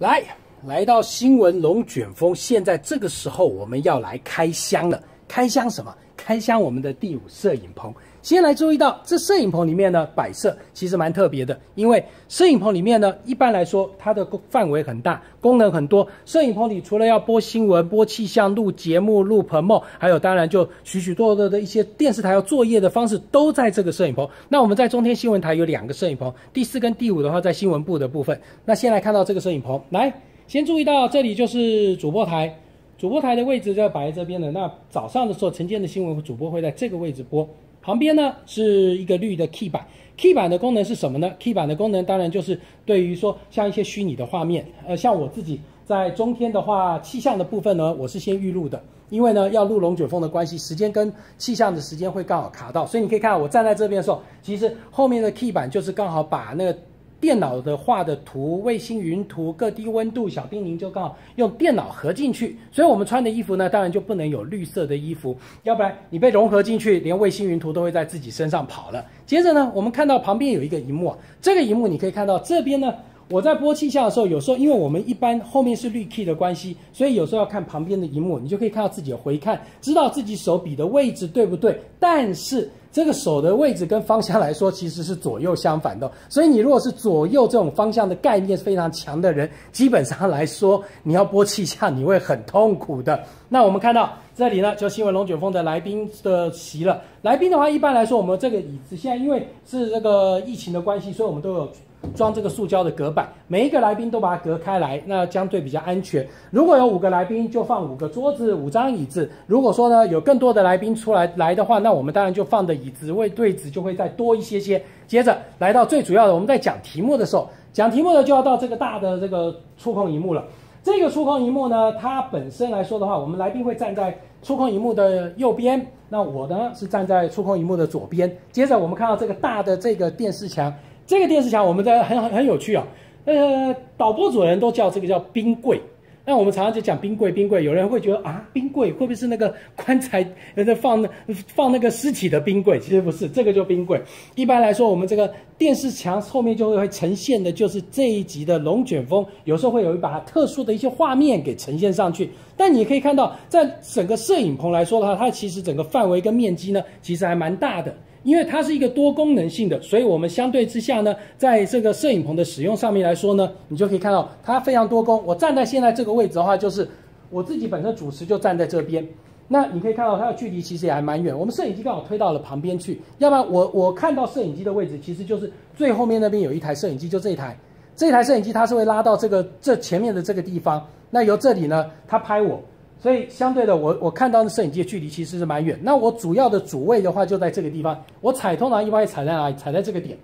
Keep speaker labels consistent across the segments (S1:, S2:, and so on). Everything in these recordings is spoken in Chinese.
S1: 来，来到新闻龙卷风，现在这个时候我们要来开箱了。开箱什么？开箱我们的第五摄影棚。先来注意到，这摄影棚里面呢摆设其实蛮特别的，因为摄影棚里面呢，一般来说它的范围很大，功能很多。摄影棚里除了要播新闻、播气象、录节目、录棚梦，还有当然就许许多多的一些电视台要作业的方式，都在这个摄影棚。那我们在中天新闻台有两个摄影棚，第四跟第五的话在新闻部的部分。那先来看到这个摄影棚，来先注意到这里就是主播台，主播台的位置就摆在这边的。那早上的时候，晨间的新闻主播会在这个位置播。旁边呢是一个绿的 key 板，key 板的功能是什么呢？key 板的功能当然就是对于说像一些虚拟的画面，呃，像我自己在中天的话，气象的部分呢，我是先预录的，因为呢要录龙卷风的关系，时间跟气象的时间会刚好卡到，所以你可以看到我站在这边的时候，其实后面的 key 板就是刚好把那个。电脑的画的图、卫星云图、各低温度小叮咛就刚好用电脑合进去，所以我们穿的衣服呢，当然就不能有绿色的衣服，要不然你被融合进去，连卫星云图都会在自己身上跑了。接着呢，我们看到旁边有一个荧幕，这个荧幕你可以看到这边呢，我在播气象的时候，有时候因为我们一般后面是绿 key 的关系，所以有时候要看旁边的荧幕，你就可以看到自己的回看，知道自己手比的位置对不对，但是。这个手的位置跟方向来说，其实是左右相反的。所以你如果是左右这种方向的概念非常强的人，基本上来说，你要播气象，你会很痛苦的。那我们看到这里呢，就新闻龙卷风的来宾的席了。来宾的话，一般来说，我们这个椅子现在因为是这个疫情的关系，所以我们都有。装这个塑胶的隔板，每一个来宾都把它隔开来，那相对比较安全。如果有五个来宾，就放五个桌子、五张椅子。如果说呢有更多的来宾出来来的话，那我们当然就放的椅子位对子就会再多一些些。接着来到最主要的，我们在讲题目的时候，讲题目的就要到这个大的这个触控荧幕了。这个触控荧幕呢，它本身来说的话，我们来宾会站在触控荧幕的右边，那我呢是站在触控荧幕的左边。接着我们看到这个大的这个电视墙。这个电视墙我们在很很很有趣啊，呃，导播组的人都叫这个叫冰柜。那我们常常就讲冰柜，冰柜，有人会觉得啊，冰柜会不会是那个棺材在放那放那个尸体的冰柜？其实不是，这个就冰柜。一般来说，我们这个电视墙后面就会呈现的就是这一集的龙卷风，有时候会有一把特殊的一些画面给呈现上去。但你可以看到，在整个摄影棚来说的话，它其实整个范围跟面积呢，其实还蛮大的。因为它是一个多功能性的，所以我们相对之下呢，在这个摄影棚的使用上面来说呢，你就可以看到它非常多功。我站在现在这个位置的话，就是我自己本身主持就站在这边，那你可以看到它的距离其实也还蛮远。我们摄影机刚好推到了旁边去，要不然我我看到摄影机的位置其实就是最后面那边有一台摄影机，就这一台，这台摄影机它是会拉到这个这前面的这个地方，那由这里呢，它拍我。所以相对的，我我看到的摄影机的距离其实是蛮远。那我主要的主位的话就在这个地方，我踩通常一般会踩在哪里？踩在这个点。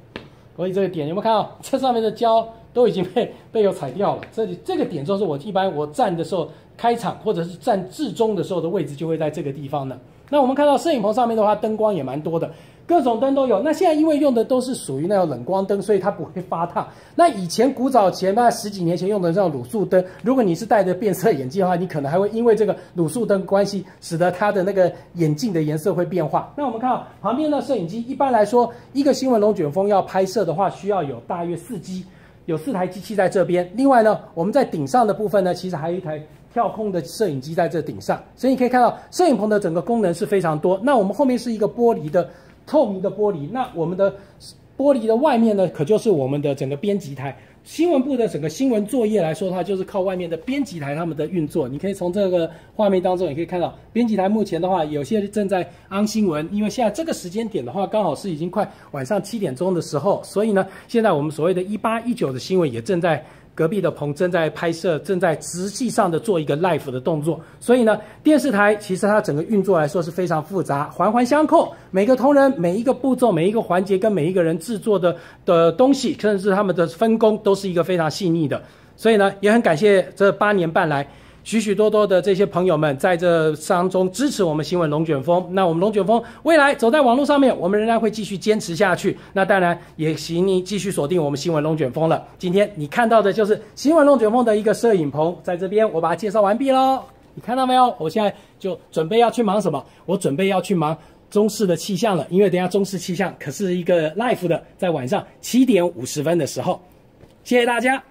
S1: 所以这个点有没有看到？这上面的胶都已经被被我踩掉了。这里这个点就是我一般我站的时候开场或者是站至中的时候的位置就会在这个地方呢。那我们看到摄影棚上面的话，灯光也蛮多的。各种灯都有，那现在因为用的都是属于那种冷光灯，所以它不会发烫。那以前古早前那十几年前用的这种卤素灯，如果你是戴着变色眼镜的话，你可能还会因为这个卤素灯关系，使得它的那个眼镜的颜色会变化。那我们看旁边的摄影机，一般来说，一个新闻龙卷风要拍摄的话，需要有大约四机，有四台机器在这边。另外呢，我们在顶上的部分呢，其实还有一台跳空的摄影机在这顶上，所以你可以看到摄影棚的整个功能是非常多。那我们后面是一个玻璃的。透明的玻璃，那我们的玻璃的外面呢，可就是我们的整个编辑台。新闻部的整个新闻作业来说它，就是靠外面的编辑台他们的运作。你可以从这个画面当中也可以看到，编辑台目前的话，有些正在安新闻，因为现在这个时间点的话，刚好是已经快晚上七点钟的时候，所以呢，现在我们所谓的一八一九的新闻也正在。隔壁的棚正在拍摄，正在实际上的做一个 l i f e 的动作，所以呢，电视台其实它整个运作来说是非常复杂，环环相扣，每个同仁每一个步骤、每一个环节跟每一个人制作的的东西，甚至他们的分工，都是一个非常细腻的。所以呢，也很感谢这八年半来。许许多多的这些朋友们在这当中支持我们新闻龙卷风。那我们龙卷风未来走在网络上面，我们仍然会继续坚持下去。那当然也请你继续锁定我们新闻龙卷风了。今天你看到的就是新闻龙卷风的一个摄影棚，在这边我把它介绍完毕喽。你看到没有？我现在就准备要去忙什么？我准备要去忙中式的气象了，因为等下中式气象可是一个 live 的，在晚上七点五十分的时候。谢谢大家。